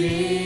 You.